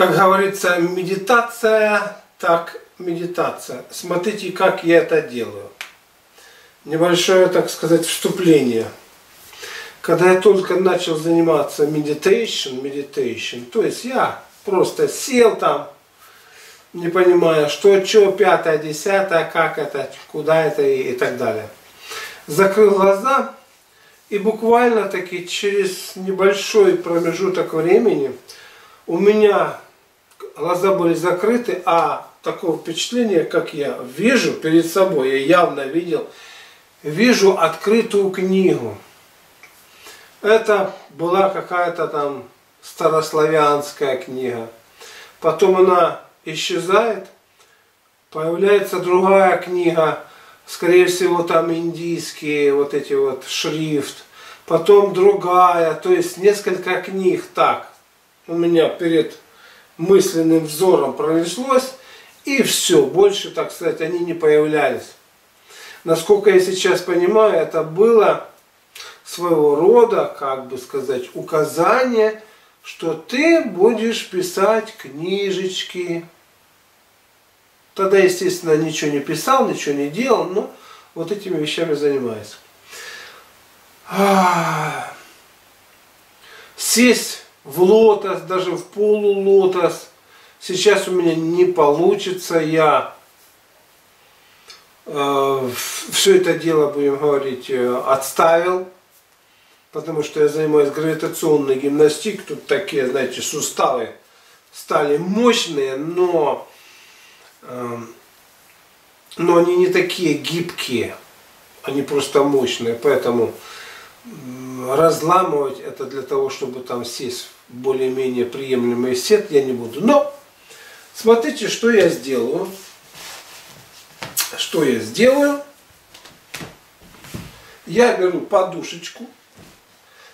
Как говорится, медитация, так медитация. Смотрите, как я это делаю. Небольшое, так сказать, вступление. Когда я только начал заниматься meditation, meditation, то есть я просто сел там, не понимая, что, что, пятое, десятое, как это, куда это и, и так далее. Закрыл глаза и буквально таки через небольшой промежуток времени у меня глаза были закрыты, а такого впечатления, как я вижу перед собой, я явно видел, вижу открытую книгу. Это была какая-то там старославянская книга. Потом она исчезает, появляется другая книга, скорее всего там индийские вот эти вот шрифт, потом другая, то есть несколько книг так у меня перед мысленным взором пронеслось, и все, больше, так сказать, они не появлялись. Насколько я сейчас понимаю, это было своего рода, как бы сказать, указание, что ты будешь писать книжечки. Тогда, естественно, ничего не писал, ничего не делал, но вот этими вещами занимаюсь. Сесть в лотос, даже в полулотос, сейчас у меня не получится, я э, все это дело, будем говорить, э, отставил потому что я занимаюсь гравитационной гимнастикой, тут такие, знаете, суставы стали мощные, но, э, но они не такие гибкие, они просто мощные, поэтому разламывать это для того, чтобы там сесть более-менее приемлемый сет, я не буду. Но смотрите, что я сделаю. Что я сделаю? Я беру подушечку,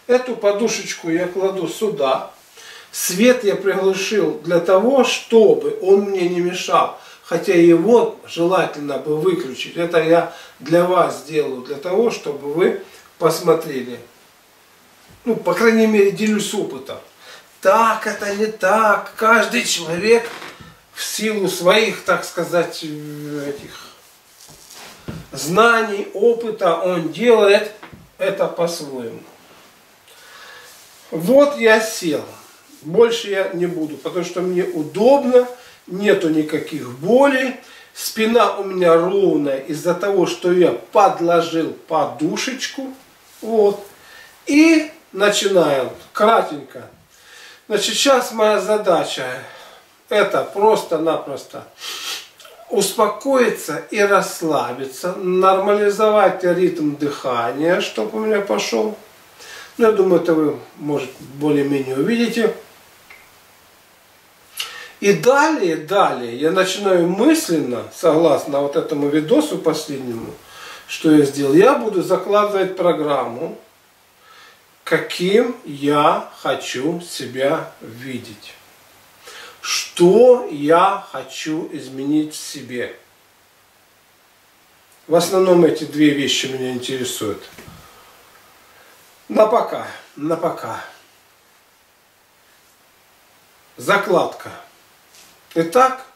Эту подушечку я кладу сюда. Свет я приглушил для того, чтобы он мне не мешал. Хотя его желательно бы выключить. Это я для вас делаю, для того, чтобы вы посмотрели. Ну, по крайней мере, делюсь опытом. Так это не так. Каждый человек в силу своих, так сказать, этих знаний, опыта, он делает это по-своему. Вот я сел. Больше я не буду, потому что мне удобно, нету никаких болей. Спина у меня ровная из-за того, что я подложил подушечку. Вот. И начинаем кратенько. Значит, сейчас моя задача это просто-напросто успокоиться и расслабиться, нормализовать ритм дыхания, чтобы у меня пошел. Ну, я думаю, это вы, может, более-менее увидите. И далее, далее я начинаю мысленно, согласно вот этому видосу последнему, что я сделал, я буду закладывать программу, каким я хочу себя видеть. Что я хочу изменить в себе. В основном эти две вещи меня интересуют. На пока, на пока. Закладка. Итак,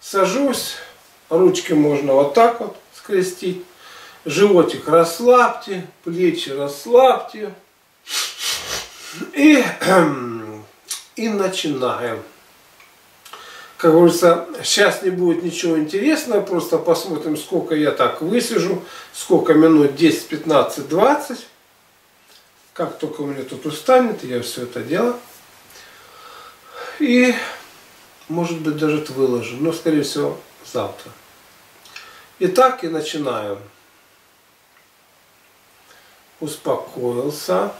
сажусь, ручки можно вот так вот скрестить, животик расслабьте, плечи расслабьте. И, и начинаем. Как говорится, сейчас не будет ничего интересного, просто посмотрим, сколько я так высижу, сколько минут, 10, 15, 20. Как только у меня тут устанет, я все это делаю. И, может быть, даже это выложу, но, скорее всего, завтра. Итак, и начинаю. Успокоился,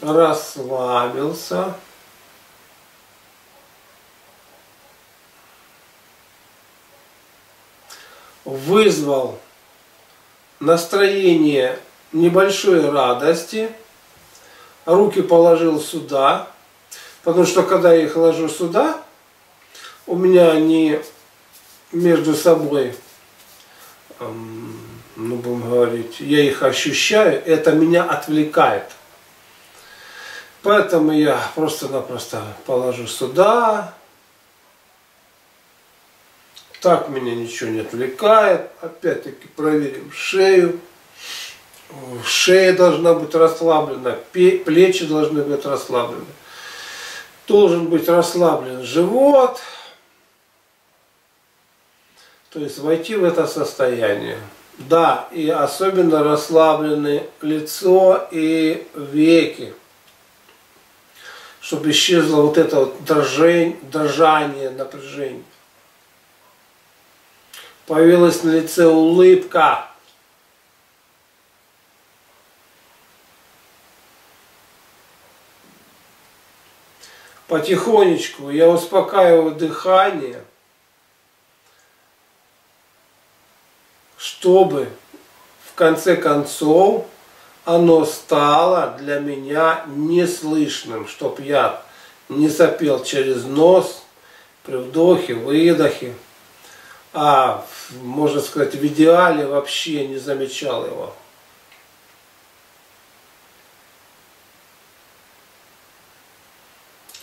расслабился. Вызвал настроение небольшой радости, руки положил сюда, потому что когда я их ложу сюда, у меня они между собой, ну будем говорить, я их ощущаю, это меня отвлекает. Поэтому я просто-напросто положу сюда. Так меня ничего не отвлекает. Опять-таки проверим шею. Шея должна быть расслаблена, плечи должны быть расслаблены. Должен быть расслаблен живот. То есть войти в это состояние. Да, и особенно расслаблены лицо и веки. Чтобы исчезло вот это вот дрожение, дрожание, напряжение. Появилась на лице улыбка. Потихонечку я успокаиваю дыхание – чтобы в конце концов оно стало для меня неслышным, чтоб я не запел через нос при вдохе, выдохе, а, можно сказать, в идеале вообще не замечал его.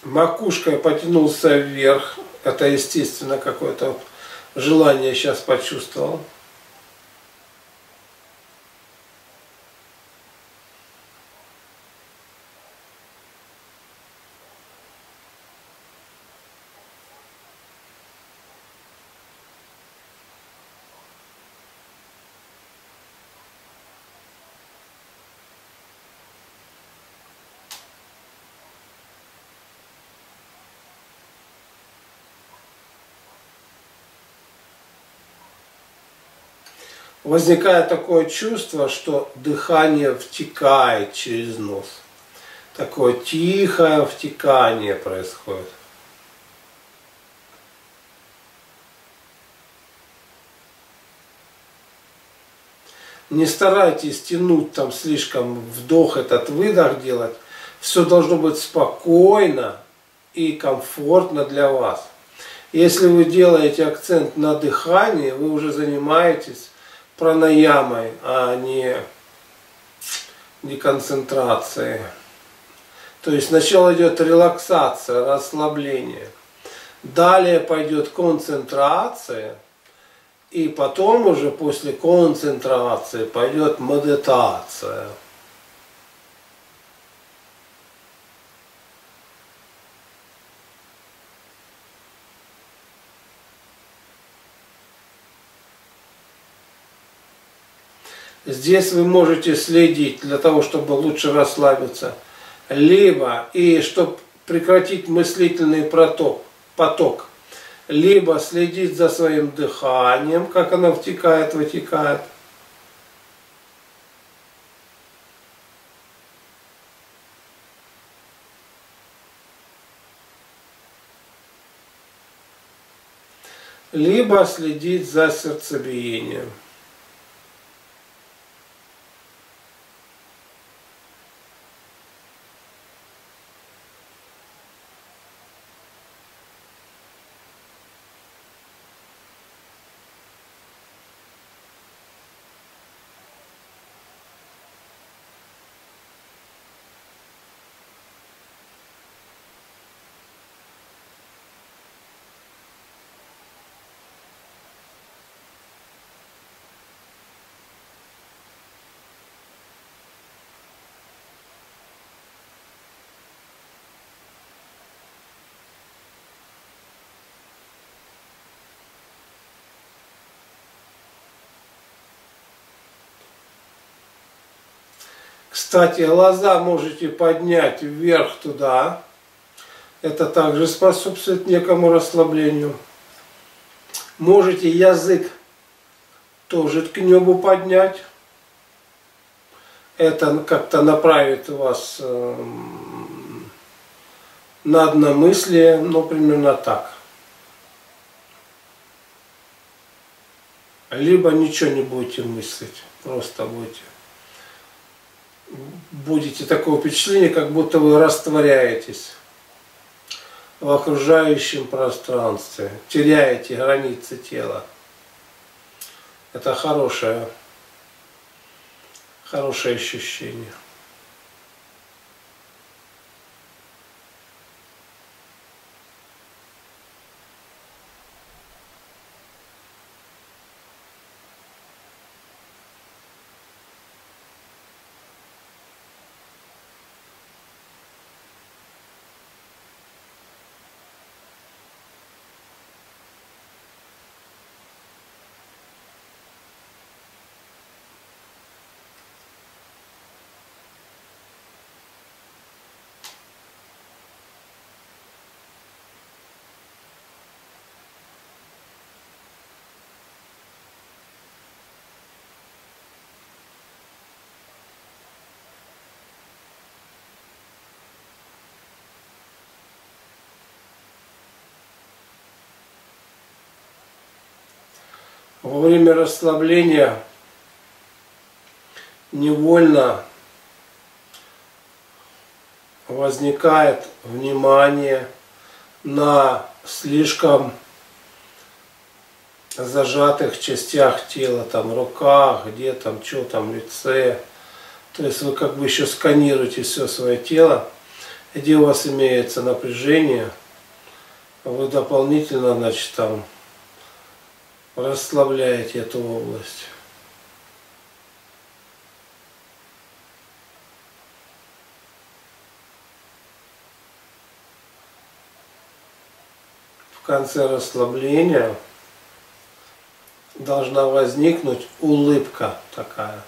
Макушкой потянулся вверх, это естественно какое-то желание сейчас почувствовал. Возникает такое чувство, что дыхание втекает через нос. Такое тихое втекание происходит. Не старайтесь тянуть там слишком вдох этот выдох делать. Все должно быть спокойно и комфортно для вас. Если вы делаете акцент на дыхании, вы уже занимаетесь пранаямой, а не, не концентрацией. То есть сначала идет релаксация, расслабление. Далее пойдет концентрация. И потом уже после концентрации пойдет медитация. Здесь вы можете следить для того, чтобы лучше расслабиться. Либо, и чтобы прекратить мыслительный проток, поток, либо следить за своим дыханием, как оно втекает, вытекает. Либо следить за сердцебиением. Кстати, глаза можете поднять вверх туда. Это также способствует некому расслаблению. Можете язык тоже к небу поднять. Это как-то направит вас э, на одномыслие, но примерно так. Либо ничего не будете мыслить, просто будете будете такое впечатление, как будто вы растворяетесь в окружающем пространстве, теряете границы тела. Это хорошее, хорошее ощущение. Во время расслабления невольно возникает внимание на слишком зажатых частях тела, там руках, где там, что там, лице. То есть вы как бы еще сканируете все свое тело, где у вас имеется напряжение, вы дополнительно, значит, там расслабляете эту область. В конце расслабления должна возникнуть улыбка такая.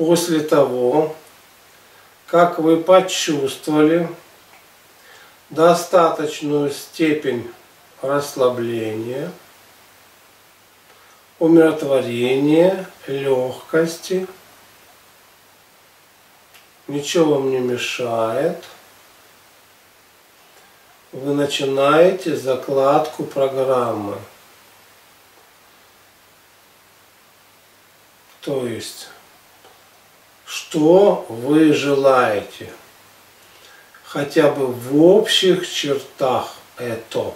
После того, как вы почувствовали достаточную степень расслабления, умиротворения, легкости, ничего вам не мешает, вы начинаете закладку программы. То есть что вы желаете. Хотя бы в общих чертах это.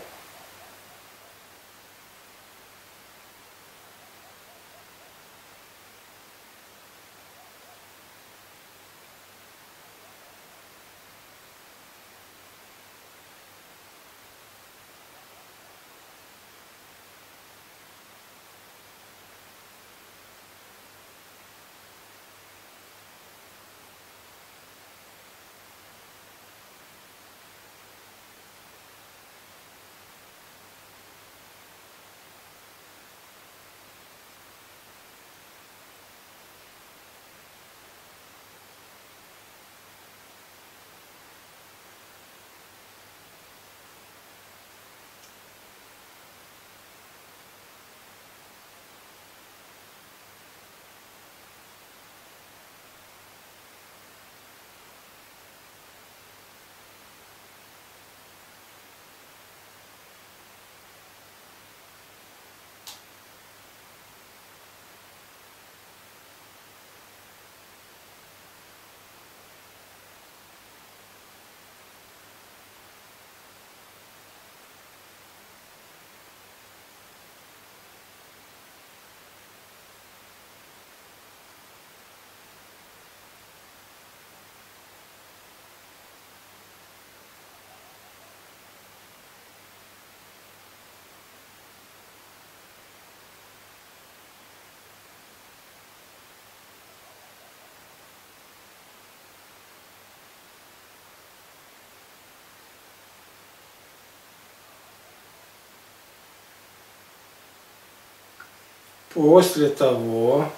После того,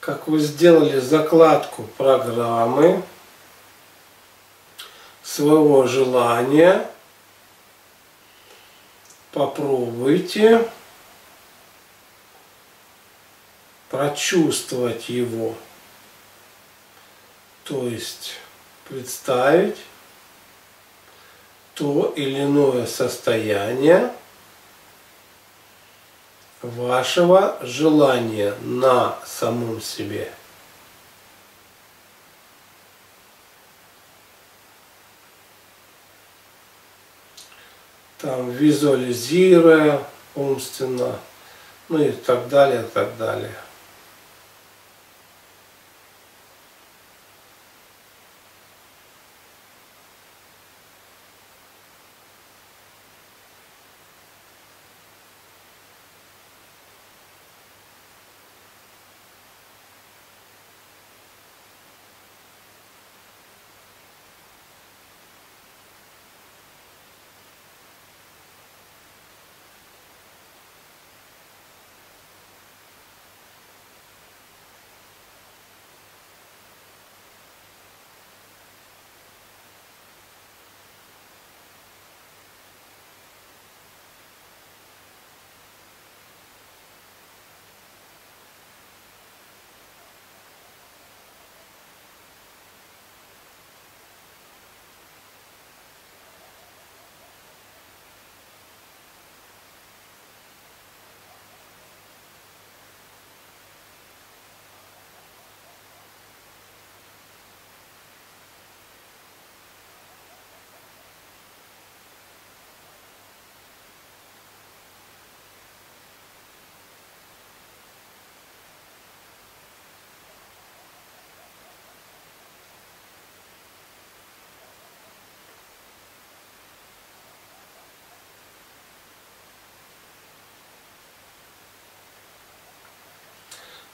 как вы сделали закладку программы своего желания, попробуйте прочувствовать его. То есть представить то или иное состояние вашего желания на самом себе. Там визуализируя умственно, ну и так далее, так далее.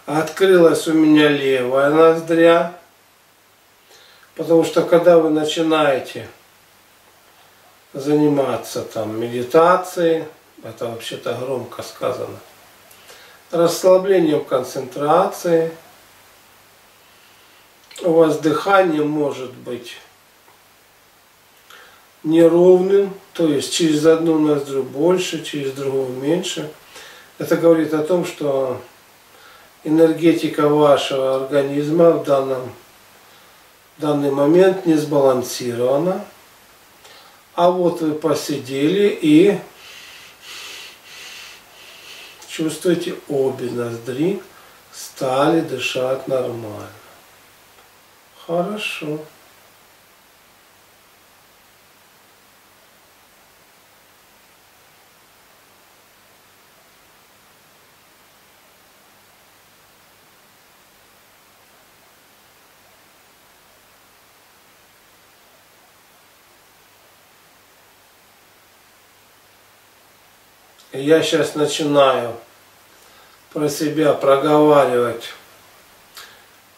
Открылась у меня левая ноздря, потому что когда вы начинаете заниматься там медитацией, это вообще-то громко сказано, расслаблением концентрации, у вас дыхание может быть неровным, то есть через одну ноздрю больше, через другую меньше. Это говорит о том, что энергетика вашего организма в данном в данный момент не сбалансирована. А вот вы посидели и чувствуете обе ноздри стали дышать нормально. Хорошо. Я сейчас начинаю про себя проговаривать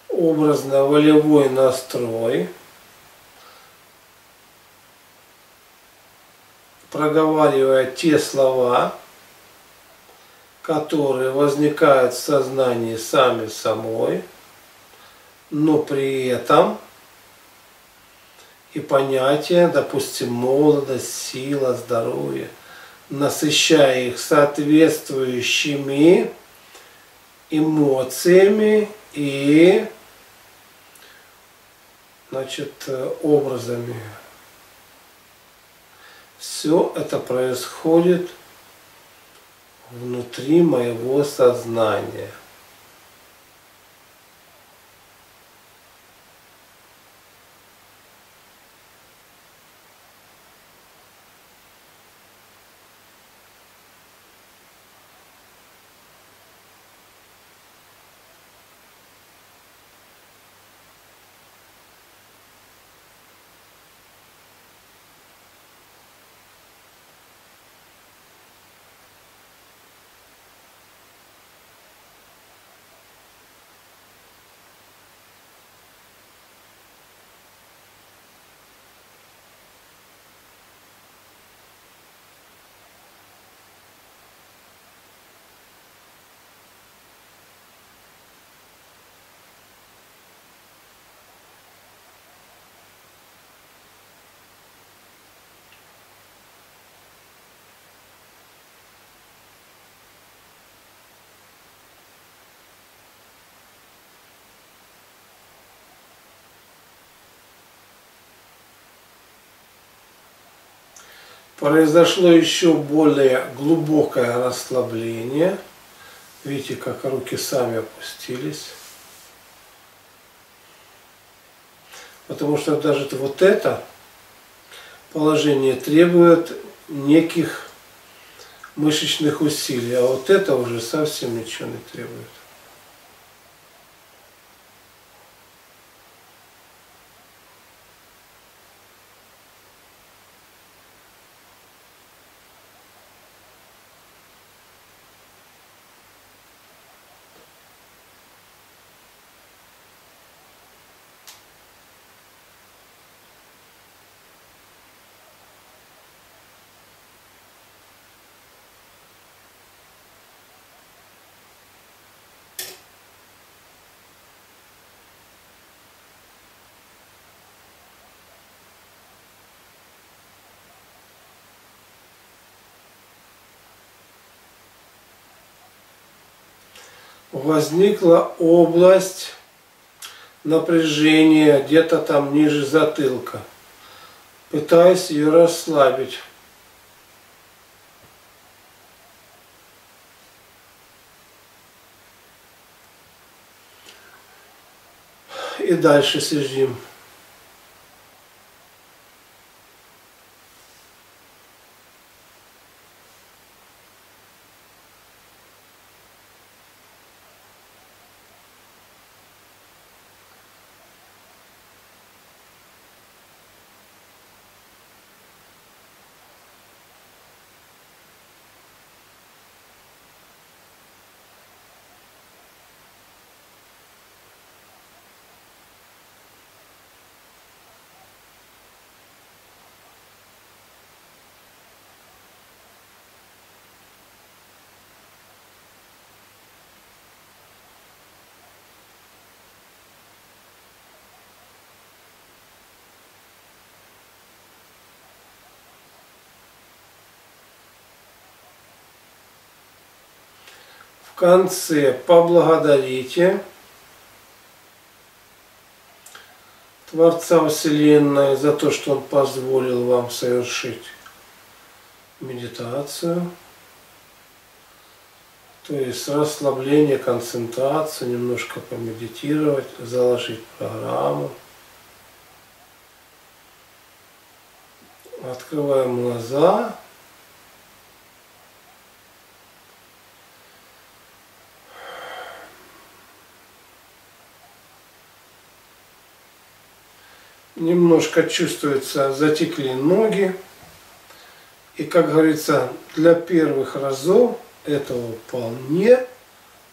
образно-волевой настрой, проговаривая те слова, которые возникают в сознании сами самой, но при этом и понятия, допустим, молодость, сила, здоровье – насыщая их соответствующими эмоциями и значит, образами. Все это происходит внутри моего сознания. Произошло еще более глубокое расслабление. Видите, как руки сами опустились. Потому что даже вот это положение требует неких мышечных усилий, а вот это уже совсем ничего не требует. Возникла область напряжения где-то там ниже затылка. Пытаюсь ее расслабить. И дальше сидим. Конце поблагодарите Творца Вселенной за то, что Он позволил вам совершить медитацию. То есть расслабление, концентрацию, немножко помедитировать, заложить программу. Открываем глаза. Немножко чувствуется, затекли ноги. И, как говорится, для первых разов этого вполне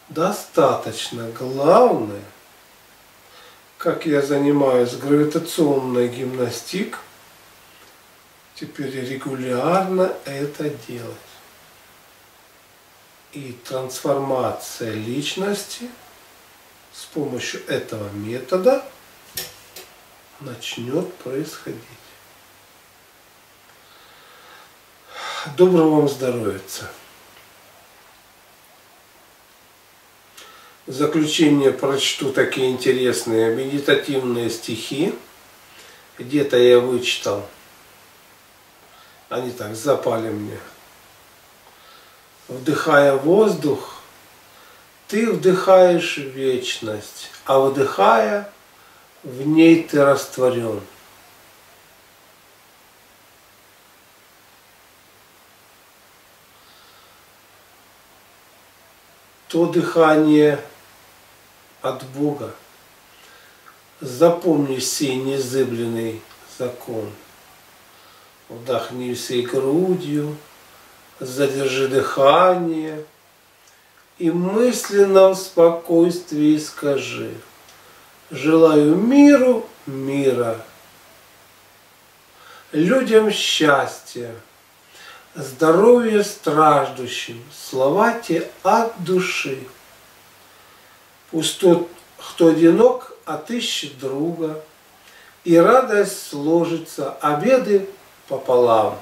достаточно. Главное, как я занимаюсь гравитационной гимнастик, теперь регулярно это делать. И трансформация личности с помощью этого метода – начнет происходить. Доброго вам здоровья! В заключение прочту такие интересные медитативные стихи. Где-то я вычитал. Они так запали мне. Вдыхая воздух, ты вдыхаешь вечность, а вдыхая в ней ты растворен. То дыхание от Бога. Запомни сей незыбленный закон. Вдохни всей грудью, задержи дыхание и мысленно в спокойствии скажи – Желаю миру мира, людям счастья, здоровья страждущим, слова те от души. Пусть тот, кто одинок, отыщет друга, и радость сложится, обеды пополам.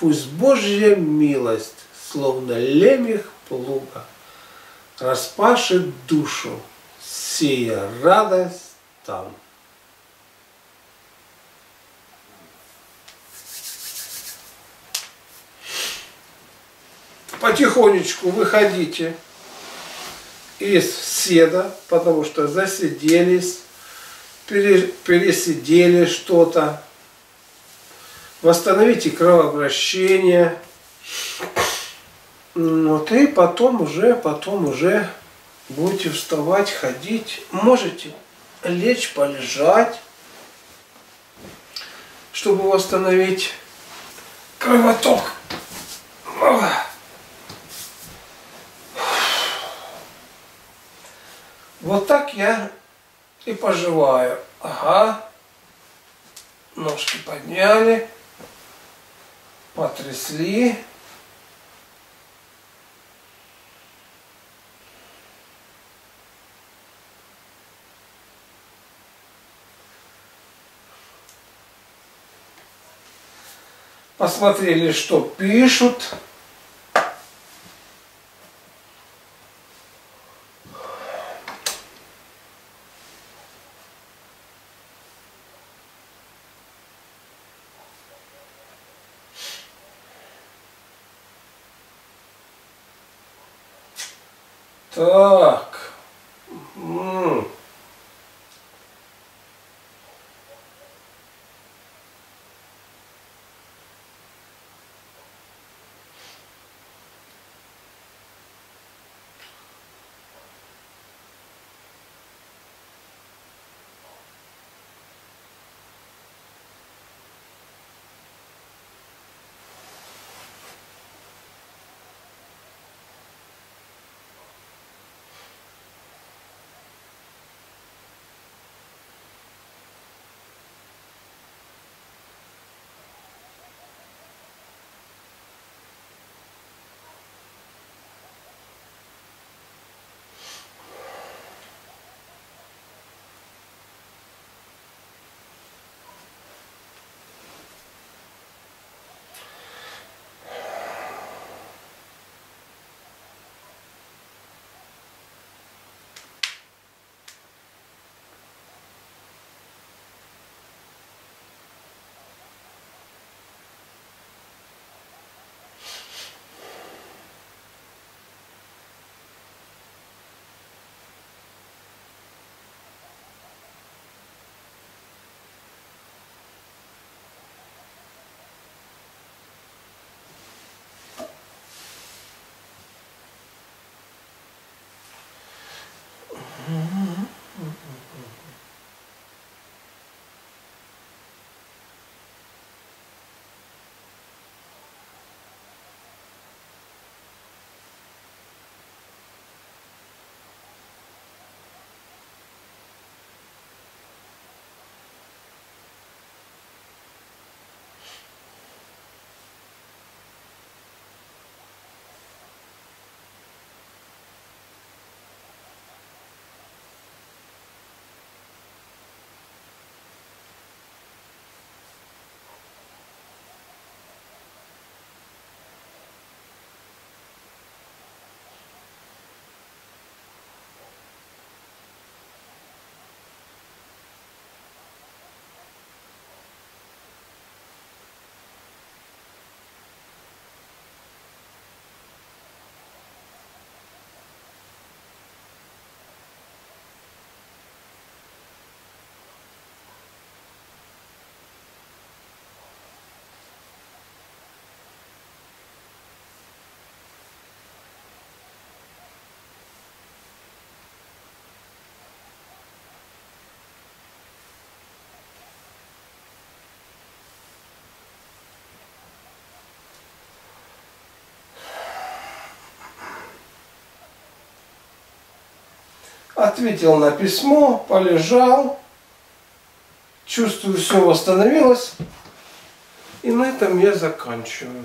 Пусть Божья милость, словно лемех плуга, распашет душу сия радость там. потихонечку выходите из седа, потому что засиделись, пересидели что-то. Восстановите кровообращение. Вот, и потом уже, потом уже будете вставать, ходить. Можете лечь, полежать, чтобы восстановить кровоток. Вот так я и поживаю. Ага. Ножки подняли. Потрясли. Посмотрели, что пишут. Ответил на письмо, полежал, чувствую, все восстановилось. И на этом я заканчиваю.